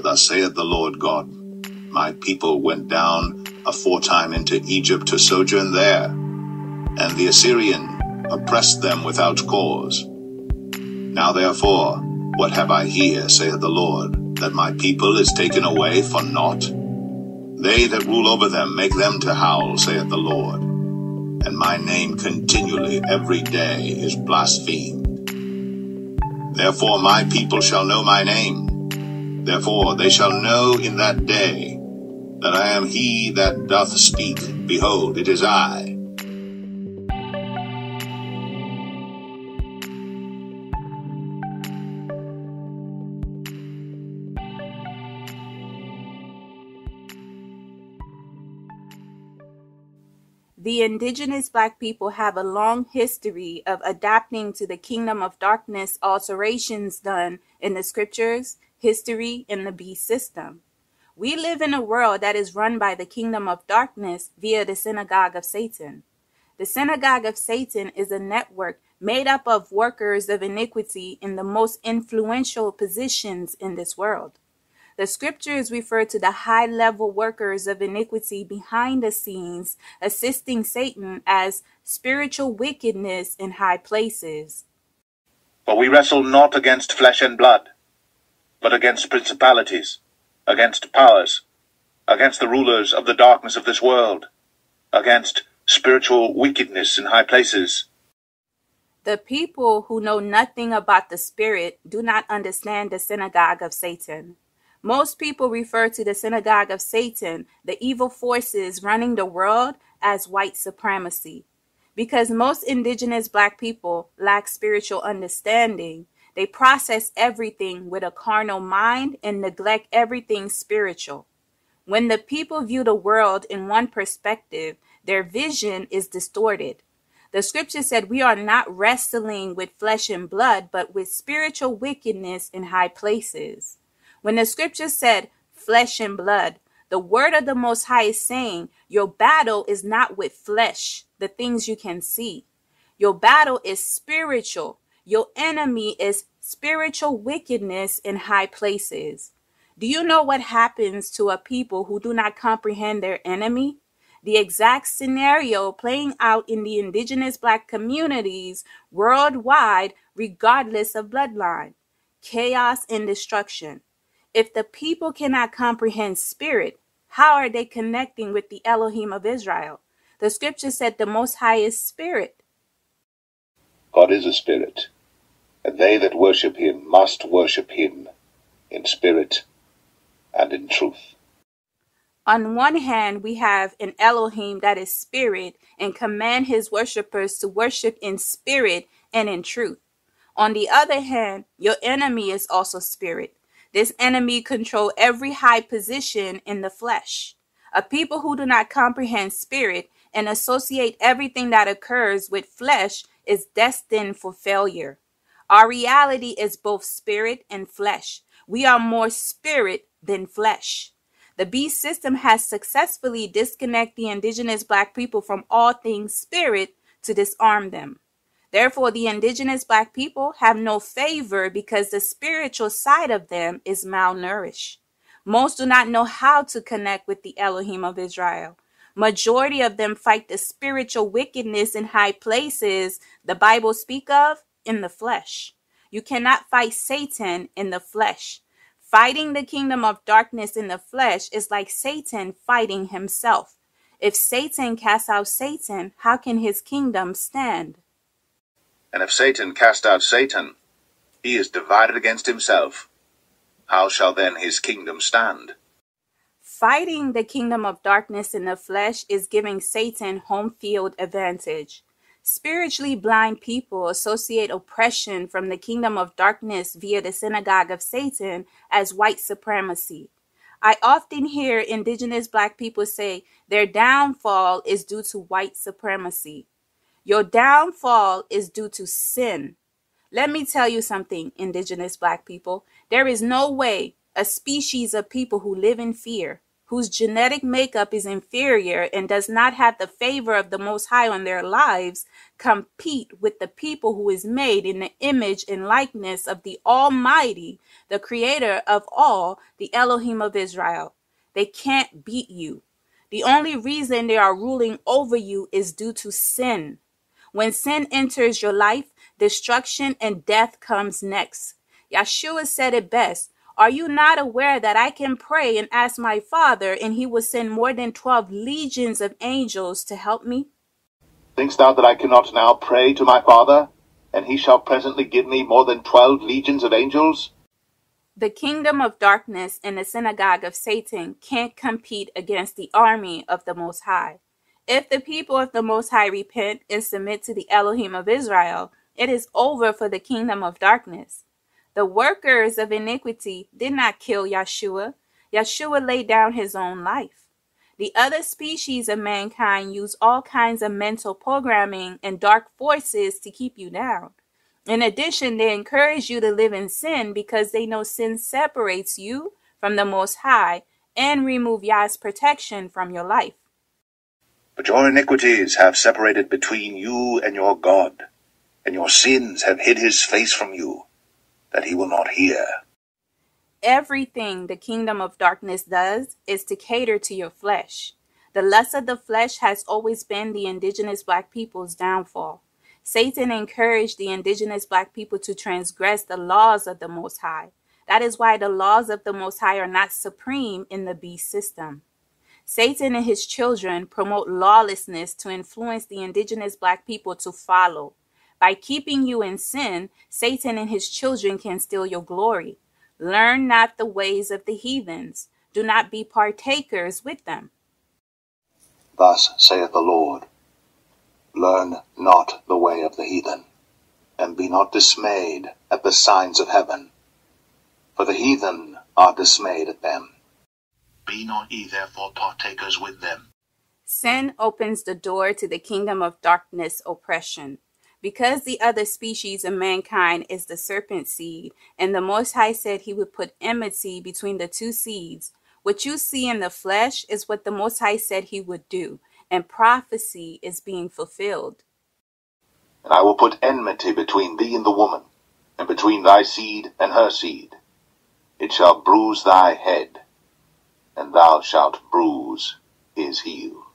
For thus saith the Lord God, My people went down aforetime into Egypt to sojourn there, and the Assyrian oppressed them without cause. Now therefore, what have I here, saith the Lord, that my people is taken away for naught? They that rule over them make them to howl, saith the Lord, and my name continually every day is blasphemed. Therefore my people shall know my name. Therefore they shall know in that day that I am he that doth speak. Behold, it is I. The indigenous black people have a long history of adapting to the kingdom of darkness alterations done in the scriptures, history, and the beast system. We live in a world that is run by the kingdom of darkness via the synagogue of Satan. The synagogue of Satan is a network made up of workers of iniquity in the most influential positions in this world. The scriptures refer to the high level workers of iniquity behind the scenes, assisting Satan as spiritual wickedness in high places. For we wrestle not against flesh and blood, but against principalities, against powers, against the rulers of the darkness of this world, against spiritual wickedness in high places. The people who know nothing about the Spirit do not understand the synagogue of Satan. Most people refer to the synagogue of Satan, the evil forces running the world, as white supremacy. Because most indigenous black people lack spiritual understanding, they process everything with a carnal mind and neglect everything spiritual. When the people view the world in one perspective, their vision is distorted. The scripture said we are not wrestling with flesh and blood, but with spiritual wickedness in high places. When the scripture said flesh and blood, the word of the Most High is saying your battle is not with flesh, the things you can see. Your battle is spiritual. Your enemy is spiritual wickedness in high places. Do you know what happens to a people who do not comprehend their enemy? The exact scenario playing out in the indigenous black communities worldwide, regardless of bloodline chaos and destruction. If the people cannot comprehend spirit, how are they connecting with the Elohim of Israel? The scripture said the Most High is spirit. God is a spirit, and they that worship him must worship him in spirit and in truth. On one hand, we have an Elohim that is spirit and command his worshippers to worship in spirit and in truth. On the other hand, your enemy is also spirit this enemy control every high position in the flesh. A people who do not comprehend spirit and associate everything that occurs with flesh is destined for failure. Our reality is both spirit and flesh. We are more spirit than flesh. The beast system has successfully disconnected the indigenous black people from all things spirit to disarm them. Therefore, the indigenous black people have no favor because the spiritual side of them is malnourished. Most do not know how to connect with the Elohim of Israel. Majority of them fight the spiritual wickedness in high places the Bible speak of in the flesh. You cannot fight Satan in the flesh. Fighting the kingdom of darkness in the flesh is like Satan fighting himself. If Satan casts out Satan, how can his kingdom stand? And if Satan cast out Satan, he is divided against himself. How shall then his kingdom stand? Fighting the kingdom of darkness in the flesh is giving Satan home field advantage. Spiritually blind people associate oppression from the kingdom of darkness via the synagogue of Satan as white supremacy. I often hear indigenous black people say their downfall is due to white supremacy. Your downfall is due to sin. Let me tell you something, indigenous black people. There is no way a species of people who live in fear, whose genetic makeup is inferior and does not have the favor of the Most High on their lives, compete with the people who is made in the image and likeness of the Almighty, the Creator of all, the Elohim of Israel. They can't beat you. The only reason they are ruling over you is due to sin. When sin enters your life, destruction and death comes next. Yeshua said it best are you not aware that I can pray and ask my Father, and he will send more than twelve legions of angels to help me? Thinkst thou that I cannot now pray to my Father, and he shall presently give me more than twelve legions of angels? The kingdom of darkness and the synagogue of Satan can't compete against the army of the Most High. If the people of the Most High repent and submit to the Elohim of Israel, it is over for the kingdom of darkness. The workers of iniquity did not kill Yeshua. Yeshua laid down his own life. The other species of mankind use all kinds of mental programming and dark forces to keep you down. In addition, they encourage you to live in sin because they know sin separates you from the Most High and remove Yah's protection from your life. But your iniquities have separated between you and your God, and your sins have hid his face from you that he will not hear. Everything the kingdom of darkness does is to cater to your flesh. The lust of the flesh has always been the indigenous black people's downfall. Satan encouraged the indigenous black people to transgress the laws of the Most High. That is why the laws of the Most High are not supreme in the beast system. Satan and his children promote lawlessness to influence the indigenous black people to follow. By keeping you in sin, Satan and his children can steal your glory. Learn not the ways of the heathens. Do not be partakers with them. Thus saith the Lord Learn not the way of the heathen, and be not dismayed at the signs of heaven, for the heathen are dismayed at them. Be not ye therefore partakers with them. Sin opens the door to the kingdom of darkness oppression. Because the other species of mankind is the serpent seed, and the Most High said he would put enmity between the two seeds, what you see in the flesh is what the Most High said he would do, and prophecy is being fulfilled. And I will put enmity between thee and the woman, and between thy seed and her seed. It shall bruise thy head, and thou shalt bruise his heel.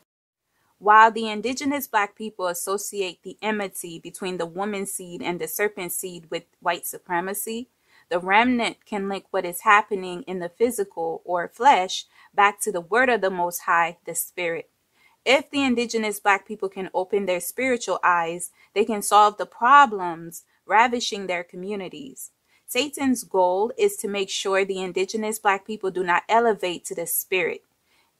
While the indigenous black people associate the enmity between the woman seed and the serpent seed with white supremacy, the remnant can link what is happening in the physical or flesh back to the word of the Most High, the Spirit. If the indigenous black people can open their spiritual eyes, they can solve the problems ravishing their communities. Satan's goal is to make sure the indigenous black people do not elevate to the spirit.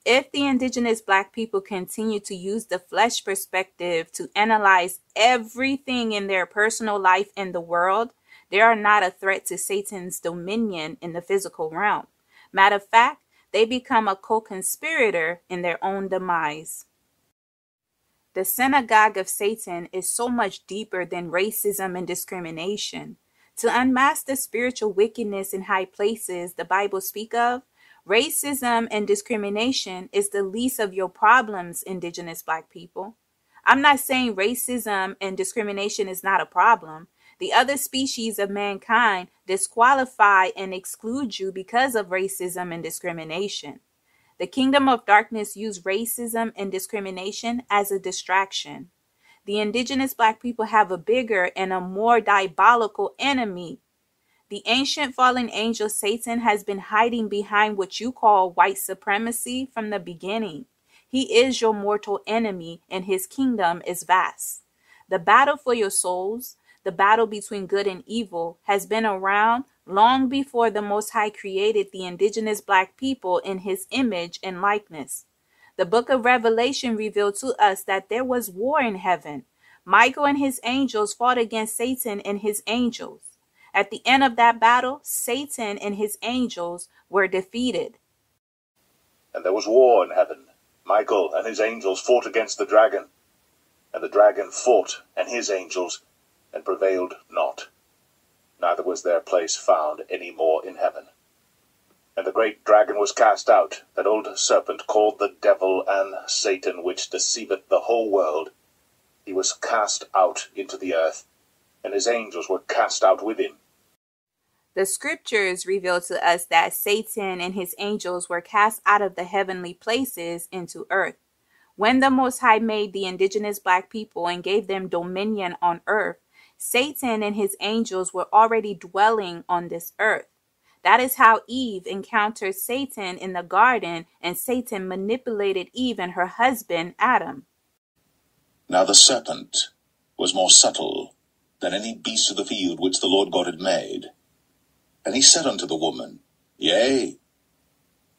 If the indigenous black people continue to use the flesh perspective to analyze everything in their personal life in the world, they are not a threat to Satan's dominion in the physical realm. Matter of fact, they become a co conspirator in their own demise. The synagogue of Satan is so much deeper than racism and discrimination. To unmask the spiritual wickedness in high places the Bible speak of, Racism and discrimination is the least of your problems, Indigenous Black people. I'm not saying racism and discrimination is not a problem. The other species of mankind disqualify and exclude you because of racism and discrimination. The kingdom of darkness use racism and discrimination as a distraction. The indigenous black people have a bigger and a more diabolical enemy the ancient fallen angel Satan has been hiding behind what you call white supremacy from the beginning. He is your mortal enemy, and his kingdom is vast. The battle for your souls, the battle between good and evil, has been around long before the Most High created the indigenous black people in his image and likeness. The book of Revelation revealed to us that there was war in heaven. Michael and his angels fought against Satan and his angels. At the end of that battle, Satan and his angels were defeated. And there was war in heaven. Michael and his angels fought against the dragon. And the dragon fought and his angels, and prevailed not. Neither was their place found any more in heaven. And the great dragon was cast out, that old serpent called the devil and Satan, which deceiveth the whole world. He was cast out into the earth, and his angels were cast out with him. The scriptures reveal to us that Satan and his angels were cast out of the heavenly places into earth. When the Most High made the indigenous black people and gave them dominion on earth, Satan and his angels were already dwelling on this earth. That is how Eve encountered Satan in the garden, and Satan manipulated Eve and her husband, Adam. Now the serpent was more subtle than any beast of the field which the Lord God had made. And he said unto the woman, Yea,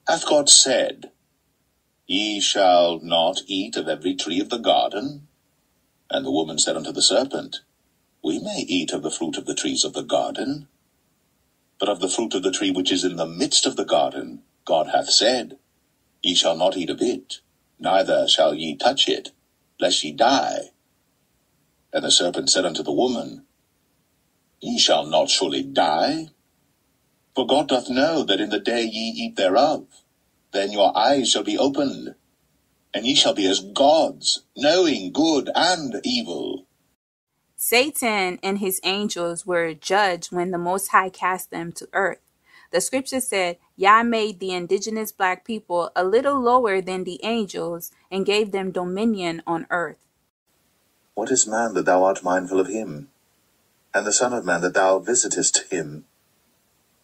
hath God said, Ye shall not eat of every tree of the garden? And the woman said unto the serpent, We may eat of the fruit of the trees of the garden. But of the fruit of the tree which is in the midst of the garden, God hath said, Ye shall not eat of it, neither shall ye touch it, lest ye die. And the serpent said unto the woman, Ye shall not surely die. For God doth know that in the day ye eat thereof, then your eyes shall be opened, and ye shall be as gods, knowing good and evil. Satan and his angels were judged when the Most High cast them to earth. The scripture said, Yah made the indigenous black people a little lower than the angels and gave them dominion on earth. What is man that thou art mindful of him? And the Son of Man that thou visitest him?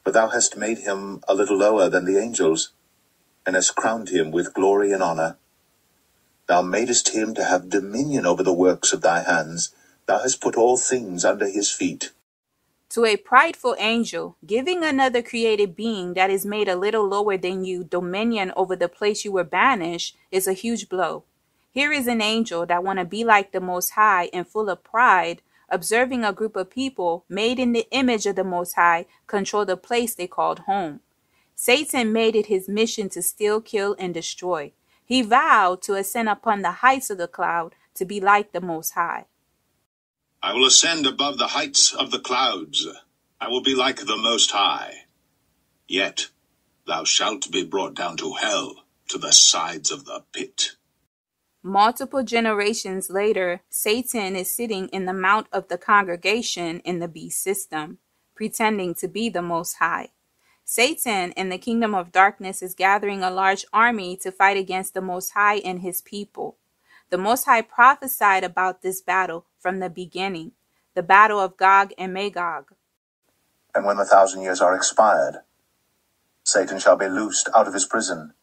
But thou hast made him a little lower than the angels, and hast crowned him with glory and honor. Thou madest him to have dominion over the works of thy hands Thou hast put all things under his feet. To a prideful angel, giving another created being that is made a little lower than you dominion over the place you were banished is a huge blow. Here is an angel that want to be like the Most High and full of pride, observing a group of people made in the image of the Most High control the place they called home. Satan made it his mission to steal, kill, and destroy. He vowed to ascend upon the heights of the cloud to be like the Most High. I will ascend above the heights of the clouds. I will be like the Most High. Yet thou shalt be brought down to hell, to the sides of the pit. Multiple generations later, Satan is sitting in the mount of the congregation in the beast system, pretending to be the Most High. Satan in the kingdom of darkness is gathering a large army to fight against the Most High and his people. The Most High prophesied about this battle from the beginning, the battle of Gog and Magog. And when the thousand years are expired, Satan shall be loosed out of his prison,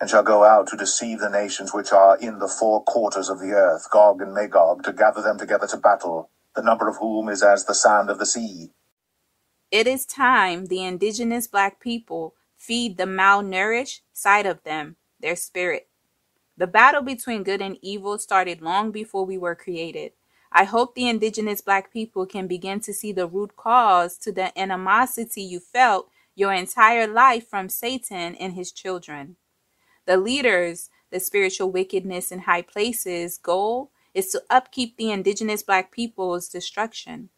and shall go out to deceive the nations which are in the four quarters of the earth, Gog and Magog, to gather them together to battle, the number of whom is as the sand of the sea. It is time the indigenous black people feed the malnourished side of them, their spirit. The battle between good and evil started long before we were created. I hope the indigenous black people can begin to see the root cause to the animosity you felt your entire life from Satan and his children. The leaders, the spiritual wickedness in high places, goal is to upkeep the indigenous black people's destruction.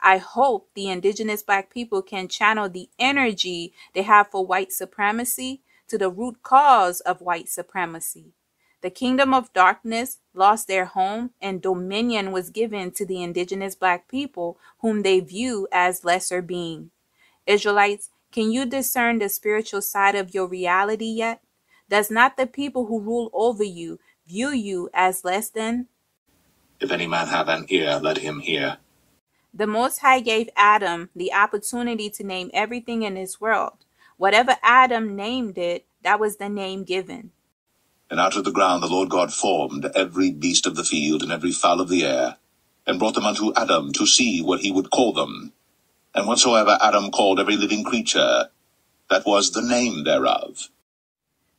I hope the indigenous black people can channel the energy they have for white supremacy to the root cause of white supremacy. The kingdom of darkness lost their home, and dominion was given to the indigenous black people, whom they view as lesser being. Israelites, can you discern the spiritual side of your reality yet? Does not the people who rule over you view you as less than? If any man have an ear, let him hear. The Most High gave Adam the opportunity to name everything in this world. Whatever Adam named it, that was the name given. And out of the ground the Lord God formed every beast of the field and every fowl of the air, and brought them unto Adam to see what he would call them. And whatsoever Adam called every living creature, that was the name thereof.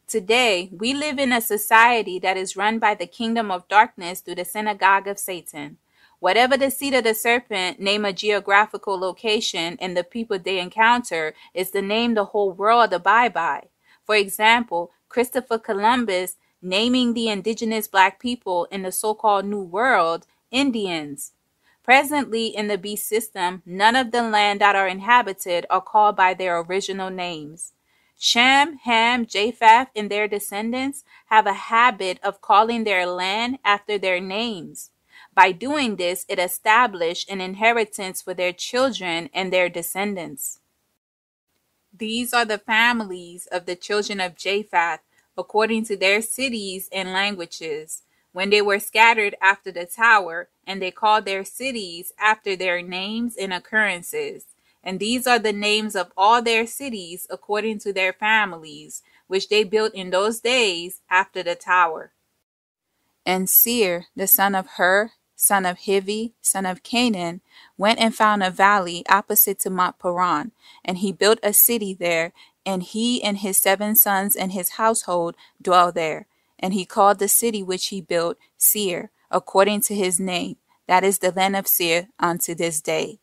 Today, we live in a society that is run by the kingdom of darkness through the synagogue of Satan. Whatever the seed of the serpent, name a geographical location, and the people they encounter is the name the whole world abide by. For example, Christopher Columbus naming the indigenous black people in the so-called New World Indians. Presently in the beast system, none of the land that are inhabited are called by their original names. Shem, Ham, Japheth, and their descendants have a habit of calling their land after their names. By doing this, it established an inheritance for their children and their descendants. These are the families of the children of Japheth, according to their cities and languages, when they were scattered after the tower, and they called their cities after their names and occurrences. And these are the names of all their cities according to their families, which they built in those days after the tower. And Seir, the son of Hur, son of Hivi, son of Canaan, went and found a valley opposite to Mount Paran, and he built a city there, and he and his seven sons and his household dwell there. And he called the city which he built Seir, according to his name. That is the land of Seir unto this day.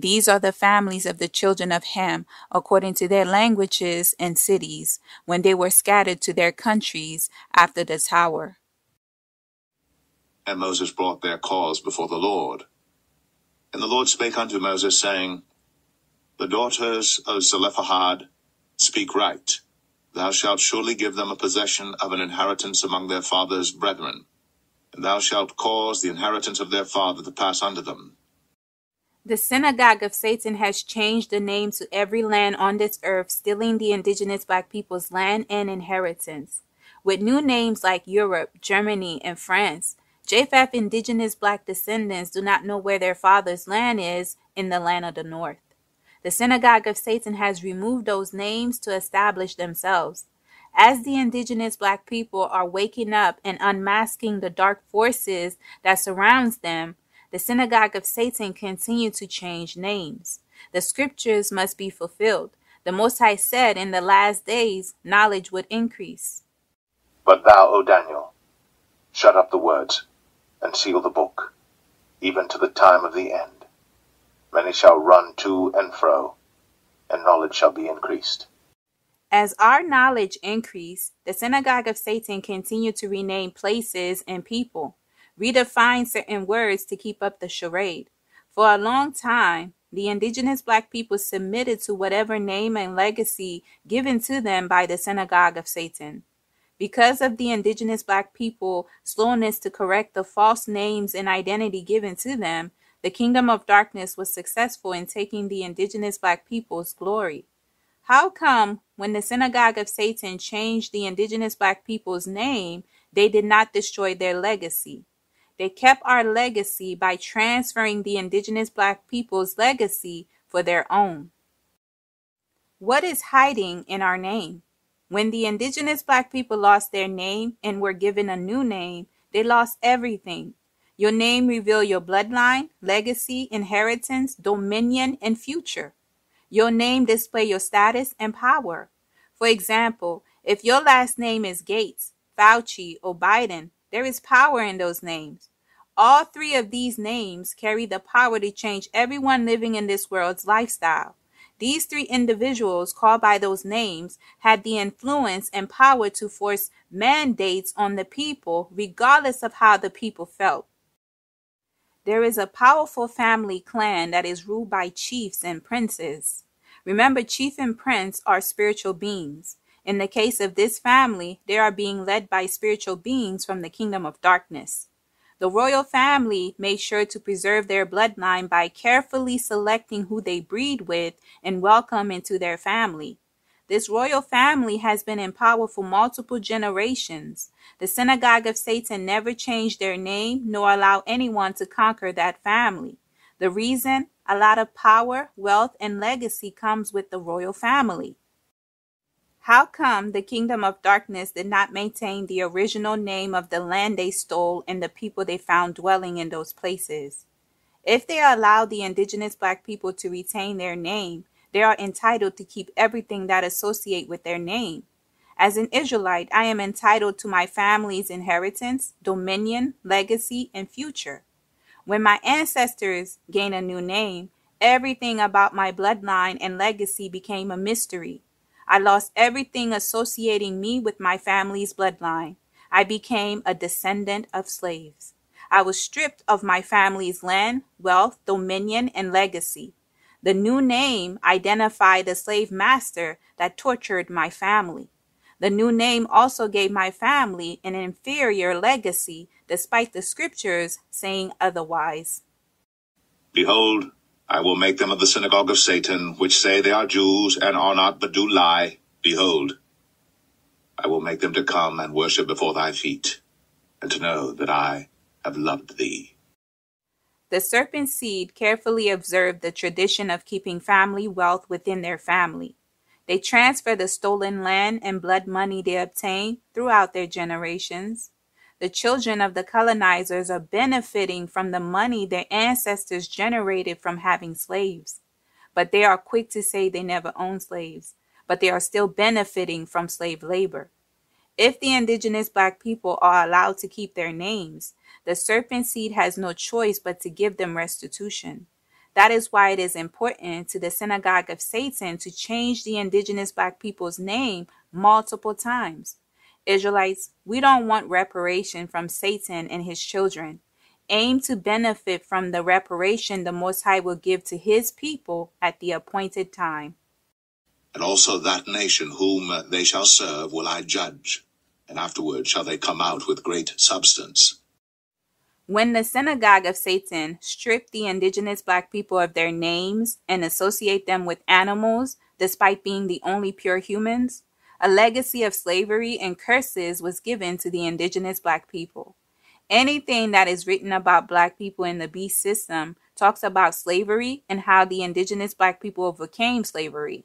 These are the families of the children of Ham, according to their languages and cities, when they were scattered to their countries after the tower. And Moses brought their cause before the Lord. And the Lord spake unto Moses, saying, The daughters of Zelophehad speak right. Thou shalt surely give them a possession of an inheritance among their father's brethren, and thou shalt cause the inheritance of their father to pass unto them the synagogue of Satan has changed the name to every land on this earth, stealing the indigenous black people's land and inheritance. With new names like Europe, Germany, and France, Japheth indigenous black descendants do not know where their father's land is in the land of the north. The synagogue of Satan has removed those names to establish themselves. As the indigenous black people are waking up and unmasking the dark forces that surrounds them, the synagogue of Satan continued to change names. The scriptures must be fulfilled. The Most High said in the last days knowledge would increase. But thou, O Daniel, shut up the words and seal the book, even to the time of the end. Many shall run to and fro, and knowledge shall be increased. As our knowledge increased, the synagogue of Satan continued to rename places and people redefine certain words to keep up the charade. For a long time, the indigenous black people submitted to whatever name and legacy given to them by the synagogue of Satan. Because of the indigenous black people slowness to correct the false names and identity given to them, the kingdom of darkness was successful in taking the indigenous black people's glory. How come when the synagogue of Satan changed the indigenous black people's name, they did not destroy their legacy? They kept our legacy by transferring the indigenous black people's legacy for their own. What is hiding in our name? When the indigenous black people lost their name and were given a new name, they lost everything. Your name reveal your bloodline, legacy, inheritance, dominion, and future. Your name display your status and power. For example, if your last name is Gates, Fauci, or Biden, there is power in those names. All three of these names carry the power to change everyone living in this world's lifestyle. These three individuals called by those names had the influence and power to force mandates on the people, regardless of how the people felt. There is a powerful family clan that is ruled by chiefs and princes. Remember, chief and prince are spiritual beings. In the case of this family, they are being led by spiritual beings from the kingdom of darkness. The royal family made sure to preserve their bloodline by carefully selecting who they breed with and welcome into their family. This royal family has been in power for multiple generations. The synagogue of Satan never changed their name nor allow anyone to conquer that family. The reason? A lot of power, wealth, and legacy comes with the royal family. How come the kingdom of darkness did not maintain the original name of the land they stole and the people they found dwelling in those places? If they allow the indigenous black people to retain their name, they are entitled to keep everything that associate with their name. As an Israelite, I am entitled to my family's inheritance, dominion, legacy, and future. When my ancestors gained a new name, everything about my bloodline and legacy became a mystery. I lost everything associating me with my family's bloodline. I became a descendant of slaves. I was stripped of my family's land, wealth, dominion, and legacy. The new name identified the slave master that tortured my family. The new name also gave my family an inferior legacy, despite the scriptures saying otherwise. Behold, I will make them of the synagogue of Satan, which say they are Jews and are not, but do lie. Behold, I will make them to come and worship before thy feet, and to know that I have loved thee. The serpent seed carefully observed the tradition of keeping family wealth within their family. They transfer the stolen land and blood money they obtain throughout their generations. The children of the colonizers are benefiting from the money their ancestors generated from having slaves. But they are quick to say they never owned slaves, but they are still benefiting from slave labor. If the indigenous black people are allowed to keep their names, the serpent seed has no choice but to give them restitution. That is why it is important to the synagogue of Satan to change the indigenous black people's name multiple times. Israelites, we don't want reparation from Satan and his children. Aim to benefit from the reparation the Most High will give to his people at the appointed time. And also that nation whom they shall serve will I judge, and afterward shall they come out with great substance. When the synagogue of Satan stripped the indigenous black people of their names and associate them with animals, despite being the only pure humans, a legacy of slavery and curses was given to the indigenous black people. Anything that is written about black people in the beast system talks about slavery and how the indigenous black people overcame slavery.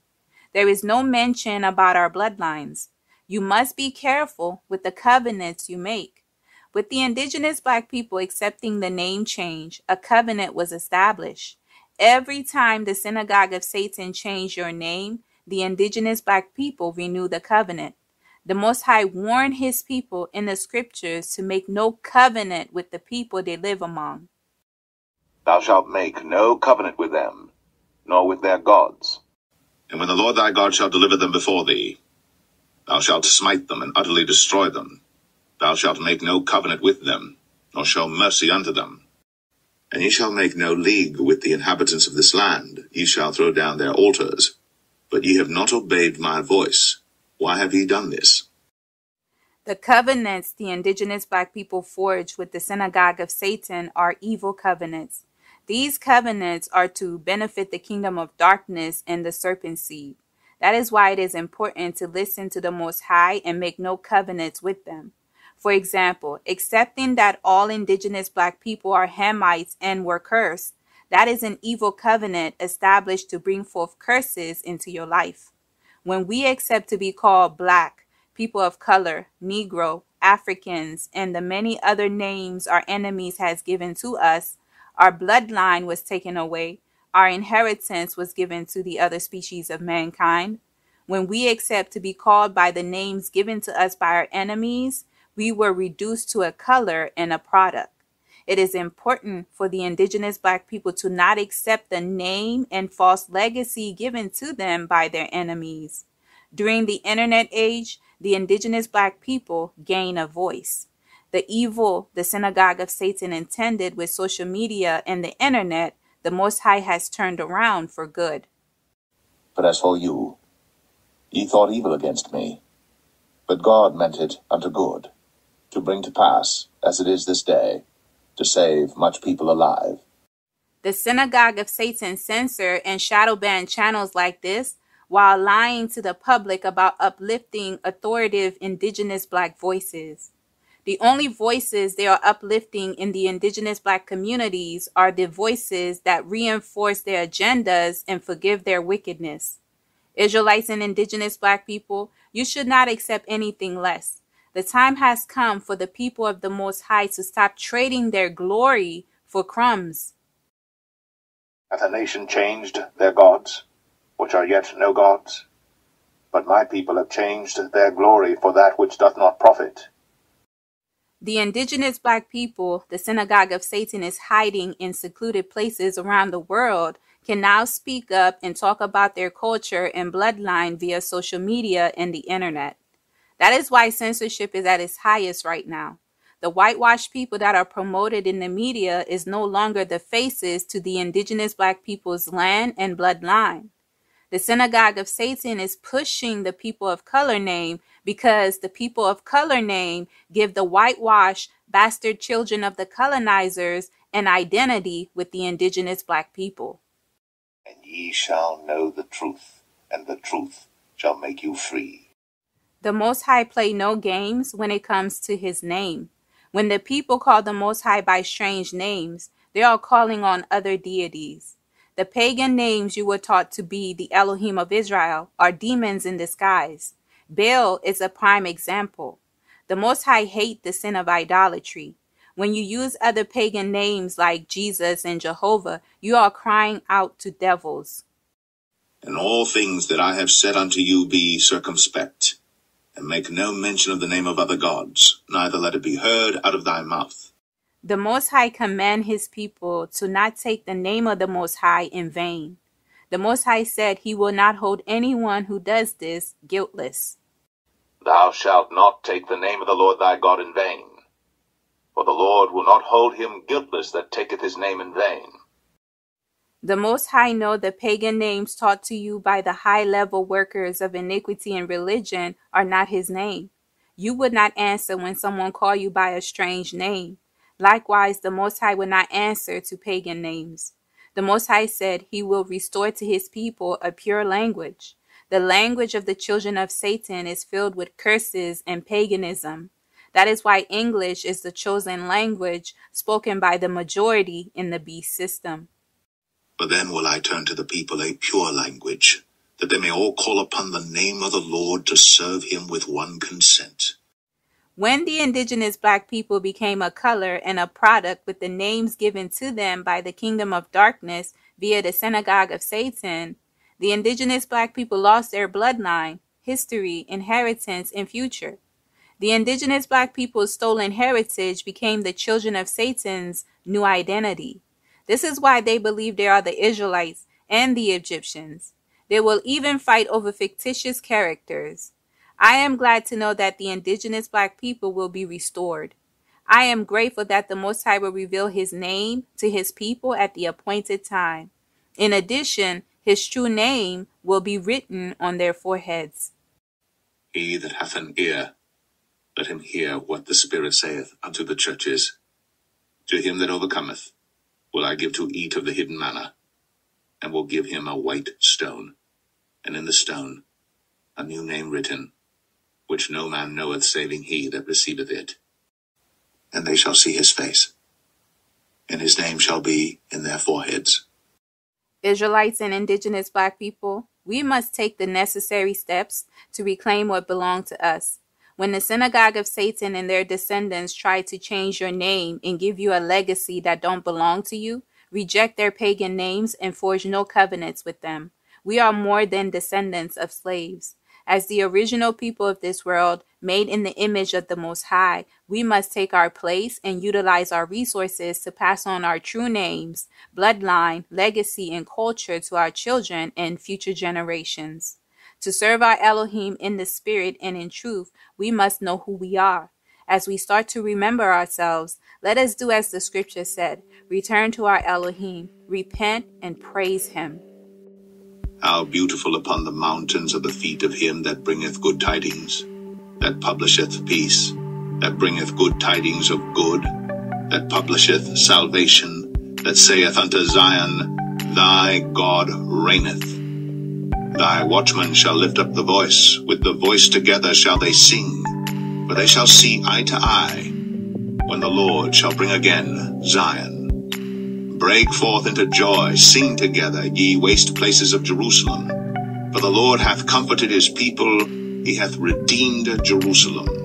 There is no mention about our bloodlines. You must be careful with the covenants you make. With the indigenous black people accepting the name change, a covenant was established. Every time the synagogue of Satan changed your name, the indigenous black people renew the covenant. The Most High warned his people in the scriptures to make no covenant with the people they live among. Thou shalt make no covenant with them, nor with their gods. And when the Lord thy God shall deliver them before thee, thou shalt smite them and utterly destroy them. Thou shalt make no covenant with them, nor show mercy unto them. And ye shall make no league with the inhabitants of this land. Ye shall throw down their altars. But ye have not obeyed my voice. Why have ye done this? The covenants the indigenous black people forged with the synagogue of Satan are evil covenants. These covenants are to benefit the kingdom of darkness and the serpent seed. That is why it is important to listen to the Most High and make no covenants with them. For example, accepting that all indigenous black people are Hamites and were cursed, that is an evil covenant established to bring forth curses into your life. When we accept to be called black, people of color, Negro, Africans, and the many other names our enemies has given to us, our bloodline was taken away, our inheritance was given to the other species of mankind. When we accept to be called by the names given to us by our enemies, we were reduced to a color and a product. It is important for the indigenous black people to not accept the name and false legacy given to them by their enemies. During the internet age, the indigenous black people gain a voice. The evil the synagogue of Satan intended with social media and the internet, the Most High has turned around for good. But as for you, ye thought evil against me, but God meant it unto good to bring to pass, as it is this day, to save much people alive. The synagogue of Satan censor and shadow ban channels like this while lying to the public about uplifting authoritative indigenous black voices. The only voices they are uplifting in the indigenous black communities are the voices that reinforce their agendas and forgive their wickedness. Israelites and indigenous black people, you should not accept anything less. The time has come for the people of the Most High to stop trading their glory for crumbs. Hath a nation changed their gods, which are yet no gods? But my people have changed their glory for that which doth not profit. The indigenous black people, the synagogue of Satan is hiding in secluded places around the world, can now speak up and talk about their culture and bloodline via social media and the internet. That is why censorship is at its highest right now. The whitewashed people that are promoted in the media is no longer the faces to the indigenous black people's land and bloodline. The synagogue of Satan is pushing the people of color name because the people of color name give the whitewashed bastard children of the colonizers an identity with the indigenous black people. And ye shall know the truth, and the truth shall make you free. The Most High play no games when it comes to his name. When the people call the Most High by strange names, they are calling on other deities. The pagan names you were taught to be the Elohim of Israel are demons in disguise. Baal is a prime example. The Most High hate the sin of idolatry. When you use other pagan names like Jesus and Jehovah, you are crying out to devils. And all things that I have said unto you be circumspect and make no mention of the name of other gods, neither let it be heard out of thy mouth. The Most High command his people to not take the name of the Most High in vain. The Most High said he will not hold anyone who does this guiltless. Thou shalt not take the name of the Lord thy God in vain, for the Lord will not hold him guiltless that taketh his name in vain. The Most High know the pagan names taught to you by the high level workers of iniquity and religion are not his name. You would not answer when someone call you by a strange name. Likewise, the Most High would not answer to pagan names. The Most High said he will restore to his people a pure language. The language of the children of Satan is filled with curses and paganism. That is why English is the chosen language spoken by the majority in the beast system. But then will I turn to the people a pure language, that they may all call upon the name of the Lord to serve him with one consent. When the indigenous black people became a color and a product with the names given to them by the kingdom of darkness via the synagogue of Satan, the indigenous black people lost their bloodline, history, inheritance, and future. The indigenous black people's stolen heritage became the children of Satan's new identity. This is why they believe they are the Israelites and the Egyptians. They will even fight over fictitious characters. I am glad to know that the indigenous black people will be restored. I am grateful that the Most High will reveal his name to his people at the appointed time. In addition, his true name will be written on their foreheads. He that hath an ear, let him hear what the Spirit saith unto the churches. To him that overcometh, will I give to eat of the hidden manna, and will give him a white stone, and in the stone a new name written, which no man knoweth saving he that receiveth it. And they shall see his face, and his name shall be in their foreheads. Israelites and indigenous black people, we must take the necessary steps to reclaim what belonged to us. When the synagogue of Satan and their descendants try to change your name and give you a legacy that don't belong to you, reject their pagan names and forge no covenants with them. We are more than descendants of slaves. As the original people of this world, made in the image of the Most High, we must take our place and utilize our resources to pass on our true names, bloodline, legacy, and culture to our children and future generations. To serve our Elohim in the spirit and in truth, we must know who we are. As we start to remember ourselves, let us do as the scripture said return to our Elohim, repent, and praise him. How beautiful upon the mountains are the feet of him that bringeth good tidings, that publisheth peace, that bringeth good tidings of good, that publisheth salvation, that saith unto Zion, Thy God reigneth. Thy watchmen shall lift up the voice, with the voice together shall they sing, for they shall see eye to eye, when the Lord shall bring again Zion. Break forth into joy, sing together, ye waste places of Jerusalem. For the Lord hath comforted his people, he hath redeemed Jerusalem.